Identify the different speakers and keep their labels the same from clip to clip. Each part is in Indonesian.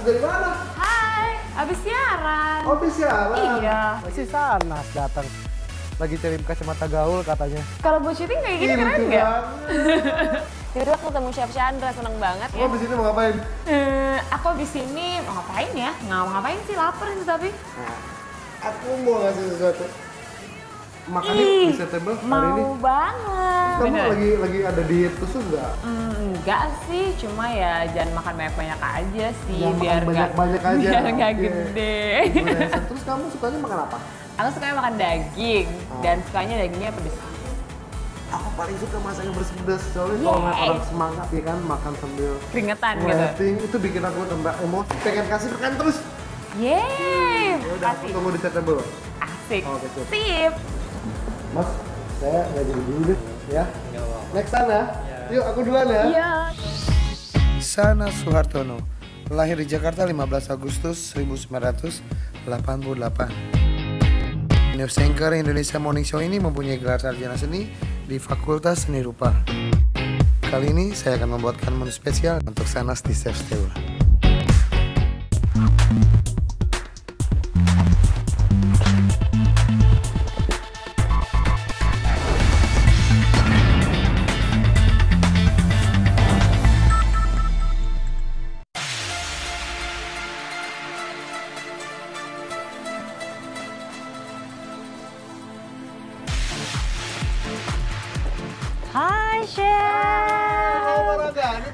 Speaker 1: Dari mana?
Speaker 2: Hai, abis siaran.
Speaker 1: Oh, habis siaran.
Speaker 2: Iya.
Speaker 3: Si Sanas datang. Lagi cari kacamata gaul katanya.
Speaker 2: Kalau buat syuting kayak gini
Speaker 1: Ih,
Speaker 2: keren nggak? Yaudah aku ketemu Chef Chandra, seneng banget
Speaker 1: Lo
Speaker 2: ya.
Speaker 1: abis ini mau ngapain?
Speaker 2: Eh, aku abis ini mau ngapain ya? Nggak mau ngapain sih, lapar sih tapi.
Speaker 1: Nah, aku mau ngasih sesuatu. Makan
Speaker 2: Ih,
Speaker 1: di table hari ini.
Speaker 2: Mau banget.
Speaker 1: Kamu
Speaker 2: Bener.
Speaker 1: lagi lagi ada diet khusus nggak?
Speaker 2: Hmm, enggak sih, cuma ya jangan makan banyak-banyak aja sih
Speaker 1: Jangan
Speaker 2: biar nggak
Speaker 1: banyak-banyak aja.
Speaker 2: biar nggak
Speaker 1: Oke.
Speaker 2: gede.
Speaker 1: Gimana? Terus kamu sukanya makan apa?
Speaker 2: aku sukanya makan daging
Speaker 1: Oh.
Speaker 2: dan sukanya dagingnya pedes.
Speaker 1: Aku paling suka masak yang pedes-pedes. Soalnya kalau
Speaker 2: Yeay.
Speaker 1: ngeliat orang semangat ya kan makan sambil
Speaker 2: Keringetan gitu.
Speaker 1: Itu bikin aku tambah emosi, pengen kasih makan terus.
Speaker 2: Yeay,
Speaker 1: Ya udah, aku tunggu di table.
Speaker 2: Asik.
Speaker 1: Oke, sip.
Speaker 2: Sip.
Speaker 1: Mas, saya nggak jadi dulu deh, ya. Next sana. Yuk, aku duluan ya.
Speaker 2: Iya.
Speaker 3: Sana Soehartono, lahir di Jakarta 15 Agustus 1988. News Anchor Indonesia Morning Show ini mempunyai gelar sarjana seni di Fakultas Seni Rupa. Kali ini saya akan membuatkan menu spesial untuk Sanas di Chef Steula.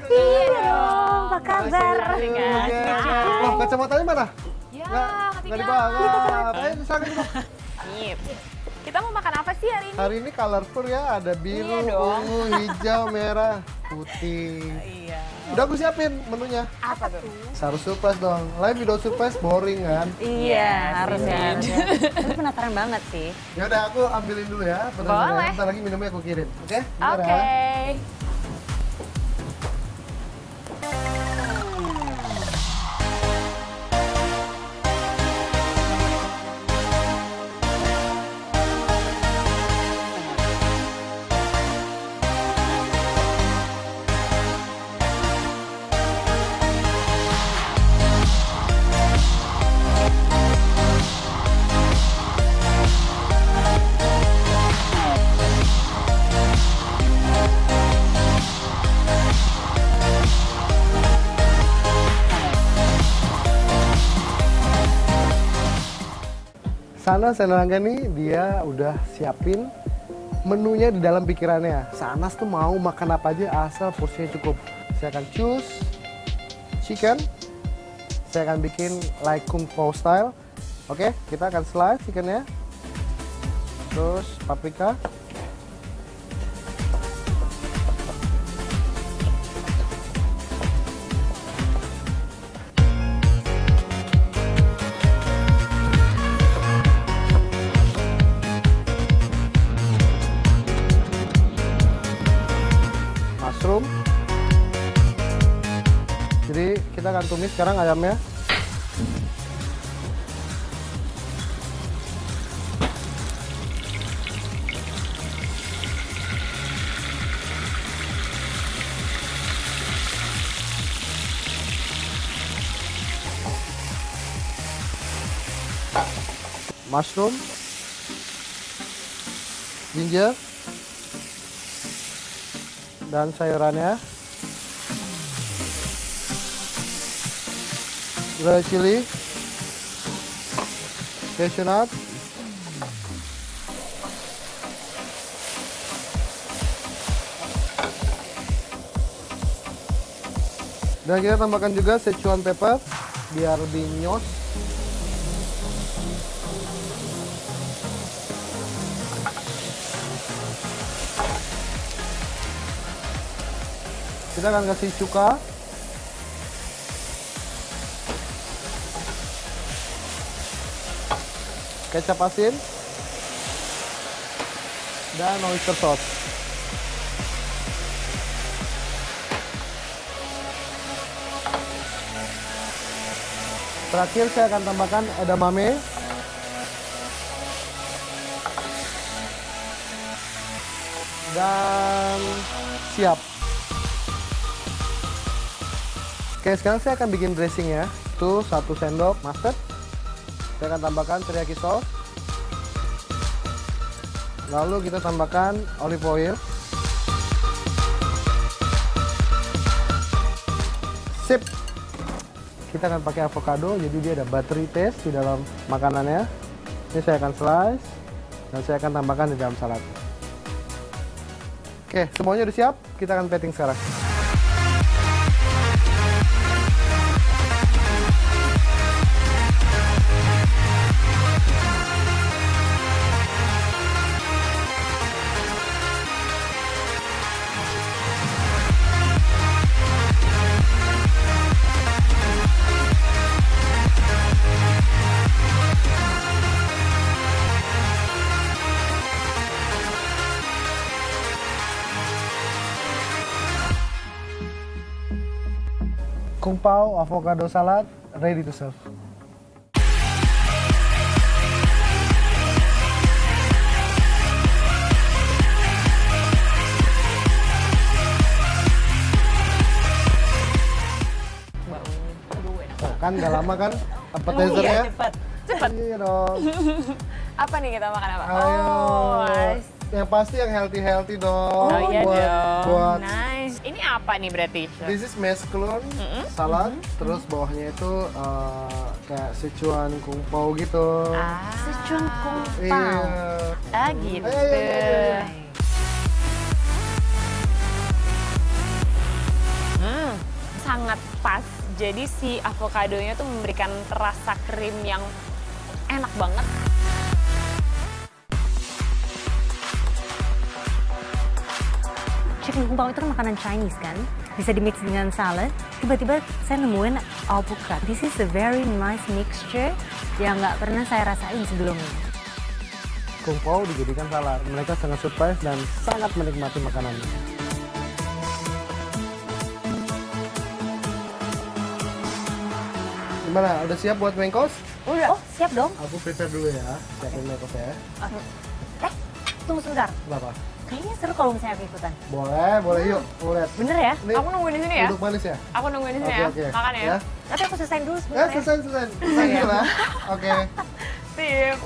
Speaker 1: Iya
Speaker 2: dong, apa kabar?
Speaker 1: Loh, kacamatanya mana?
Speaker 2: Ya,
Speaker 1: Nggak, dibawa. Dulu.
Speaker 2: Sip. Kita mau makan apa sih hari ini?
Speaker 1: Hari ini colorful ya, ada biru,
Speaker 2: Iya
Speaker 1: ungu, hijau, merah, putih.
Speaker 2: Iya.
Speaker 1: Udah aku siapin menunya.
Speaker 2: Apa tuh?
Speaker 1: Harus surprise dong. Live video surprise boring kan?
Speaker 2: Iya, harus ya. Tapi penasaran banget sih.
Speaker 1: Ya udah aku ambilin dulu ya. Bentar,
Speaker 2: Boleh.
Speaker 1: bentar, bentar lagi minumnya aku kirim. Oke? Bentar
Speaker 2: Oke.
Speaker 1: Sana Senangga nih dia udah siapin menunya di dalam pikirannya. Sanas tuh mau makan apa aja asal porsinya cukup. Saya akan choose chicken. Saya akan bikin like kung pao style. Oke, kita akan slice chickennya. Terus paprika. Kita akan tumis sekarang ayamnya. Mushroom, ginger, dan sayurannya. Dry chili, cashew nut, dan kita tambahkan juga Szechuan pepper biar lebih nyos. Kita akan kasih cuka. Kecap asin. Dan oyster sauce. Terakhir saya akan tambahkan edamame. Dan siap. Oke, sekarang saya akan bikin dressing ya. itu satu sendok mustard. Saya akan tambahkan teriyaki sauce. Lalu kita tambahkan olive oil. Sip. Kita akan pakai avocado, jadi dia ada buttery taste di dalam makanannya. Ini saya akan slice dan saya akan tambahkan di dalam salad. Oke, semuanya udah siap. Kita akan plating sekarang. Kung Pao avocado salad ready to serve. Kan gak lama kan appetizernya?
Speaker 2: iya, cepet. Cepet.
Speaker 1: Iya dong.
Speaker 2: Apa nih kita makan apa?
Speaker 1: Ayo.
Speaker 2: Oh, nice.
Speaker 1: Yang pasti yang healthy healthy dong.
Speaker 2: Oh, iya
Speaker 1: buat,
Speaker 2: dong.
Speaker 1: Buat
Speaker 2: Nice. Ini apa nih berarti?
Speaker 1: This is mesclun salad, terus bawahnya itu uh, kayak Sichuan kung pao gitu.
Speaker 2: Ah, Sichuan kung
Speaker 1: Iya.
Speaker 2: pao. Ah, gitu.
Speaker 1: Ayo, ayo.
Speaker 2: Hmm, sangat pas. Jadi si avokadonya tuh memberikan rasa krim yang enak banget.
Speaker 4: Chicken kung pao itu kan makanan Chinese kan, bisa dimix dengan salad. Tiba-tiba saya nemuin alpukat. This is a very nice mixture yang nggak pernah saya rasain sebelumnya.
Speaker 1: Kung pao dijadikan salad. Mereka sangat surprise dan sangat menikmati makanannya. Gimana? Udah siap buat mengkos?
Speaker 2: Udah.
Speaker 4: Oh, siap dong.
Speaker 1: Aku prepare dulu ya. Siapin mengkos ya.
Speaker 4: Eh, tunggu sebentar.
Speaker 1: Kenapa?
Speaker 4: Kayaknya seru kalau misalnya aku ikutan.
Speaker 1: Boleh, boleh yuk. Lihat.
Speaker 4: Bener ya?
Speaker 1: Ini
Speaker 2: Aku nungguin di sini ya.
Speaker 1: Duduk manis ya?
Speaker 2: Aku nungguin di sini
Speaker 1: Oke,
Speaker 2: ya.
Speaker 1: oke.
Speaker 2: Makan ya.
Speaker 1: Ya.
Speaker 4: Tapi aku selesai dulu
Speaker 1: Ya,
Speaker 4: sebentar ya.
Speaker 1: selesai, selesai. Selesai dulu lah. Oke.
Speaker 2: Sip.